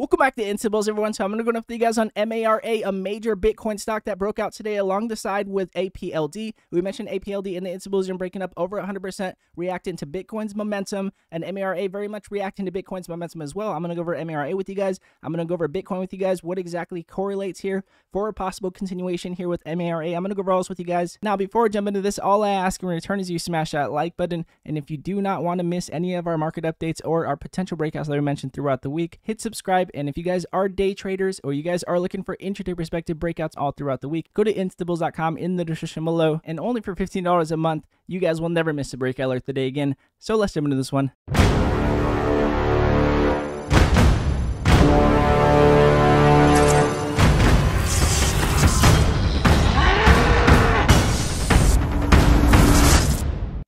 Welcome back to InstaBulls, everyone. So I'm going to go up with you guys on MARA, a major Bitcoin stock that broke out today along the side with APLD. We mentioned APLD in the InstaBulls and breaking up over 100%, reacting to Bitcoin's momentum, and MARA very much reacting to Bitcoin's momentum as well. I'm going to go over MARA with you guys. I'm going to go over Bitcoin with you guys, what exactly correlates here for a possible continuation here with MARA. I'm going to go over all this with you guys. Now, before I jump into this, all I ask in return is you smash that like button, and if you do not want to miss any of our market updates or our potential breakouts that I mentioned throughout the week, hit subscribe and if you guys are day traders or you guys are looking for intraday perspective breakouts all throughout the week, go to instabulls.com in the description below. And only for $15 a month, you guys will never miss a breakout alert the day again. So let's jump into this one.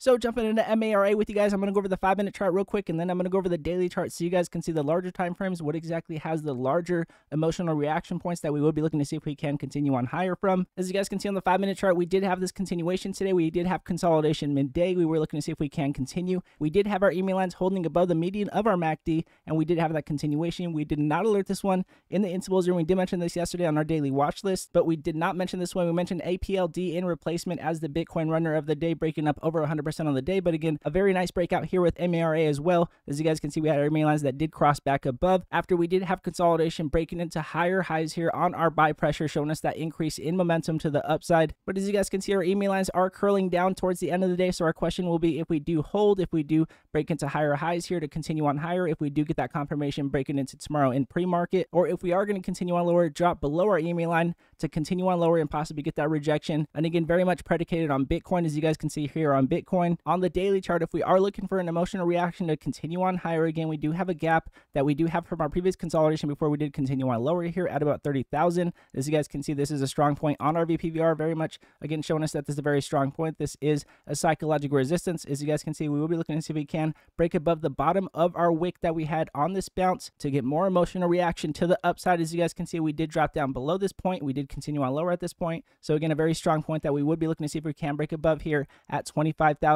So jumping into MARA with you guys, I'm going to go over the five minute chart real quick, and then I'm going to go over the daily chart so you guys can see the larger time frames, what exactly has the larger emotional reaction points that we will be looking to see if we can continue on higher from. As you guys can see on the five minute chart, we did have this continuation today. We did have consolidation midday. We were looking to see if we can continue. We did have our EMA lines holding above the median of our MACD, and we did have that continuation. We did not alert this one in the InstaBulls room. We did mention this yesterday on our daily watch list, but we did not mention this one. We mentioned APLD in replacement as the Bitcoin runner of the day, breaking up over 100% percent on the day. But again, a very nice breakout here with MARA as well. As you guys can see, we had our main lines that did cross back above after we did have consolidation breaking into higher highs here on our buy pressure, showing us that increase in momentum to the upside. But as you guys can see, our EMA lines are curling down towards the end of the day. So our question will be if we do hold, if we do break into higher highs here to continue on higher, if we do get that confirmation breaking into tomorrow in pre-market, or if we are going to continue on lower, drop below our EMA line to continue on lower and possibly get that rejection. And again, very much predicated on Bitcoin, as you guys can see here on Bitcoin. On the daily chart, if we are looking for an emotional reaction to continue on higher again, we do have a gap that we do have from our previous consolidation before we did continue on lower here at about 30,000. As you guys can see, this is a strong point on our VPVR, very much, again, showing us that this is a very strong point. This is a psychological resistance. As you guys can see, we will be looking to see if we can break above the bottom of our wick that we had on this bounce to get more emotional reaction to the upside. As you guys can see, we did drop down below this point. We did continue on lower at this point. So again, a very strong point that we would be looking to see if we can break above here at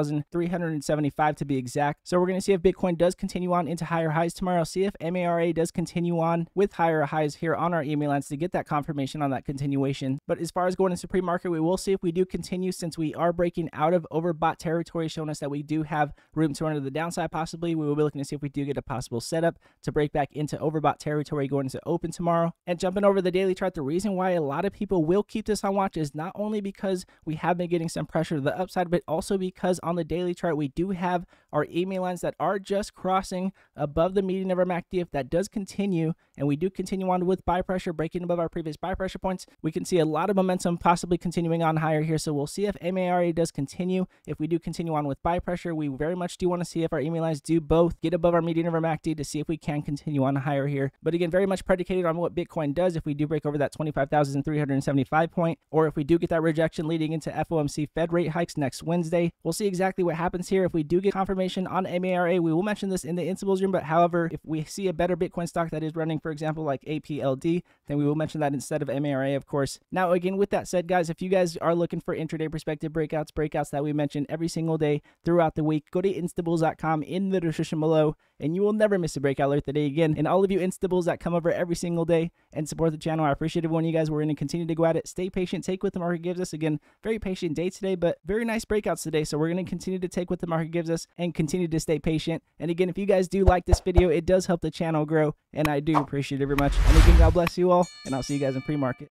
25,375 to be exact. So we're going to see if Bitcoin does continue on into higher highs tomorrow. See if MARA does continue on with higher highs here on our EMA lines to get that confirmation on that continuation. But as far as going into pre-market, we will see if we do continue since we are breaking out of overbought territory, showing us that we do have room to run to the downside possibly. We will be looking to see if we do get a possible setup to break back into overbought territory going into open tomorrow. And jumping over the daily chart, the reason why a lot of people will keep this on watch is not only because we have been getting some pressure to the upside, but also because on the daily chart, we do have our EMA lines that are just crossing above the median of our MACD. If that does continue, and we do continue on with buy pressure, breaking above our previous buy pressure points, we can see a lot of momentum possibly continuing on higher here. So we'll see if MARA does continue. If we do continue on with buy pressure, we very much do want to see if our EMA lines do both get above our median of our MACD to see if we can continue on higher here. But again, very much predicated on what Bitcoin does. If we do break over that 25,375 point, or if we do get that rejection leading into FOMC Fed rate hikes next Wednesday, we'll see exactly what happens here. If we do get confirmation on MARA, we will mention this in the InstaBulls room. But however, if we see a better Bitcoin stock that is running, for example, like APLD, then we will mention that instead of MARA, of course. Now, again, with that said, guys, if you guys are looking for intraday perspective breakouts, breakouts that we mention every single day throughout the week, go to instabulls.com in the description below, and you will never miss a breakout alert today again. And all of you instables that come over every single day and support the channel, I appreciate every one of you guys. We're going to continue to go at it. Stay patient, take what the market gives us. Again, very patient day today, but very nice breakouts today. So we're going to continue to take what the market gives us and continue to stay patient. And again, if you guys do like this video, it does help the channel grow, and I do appreciate it very much. And again, God bless you all, and I'll see you guys in pre-market.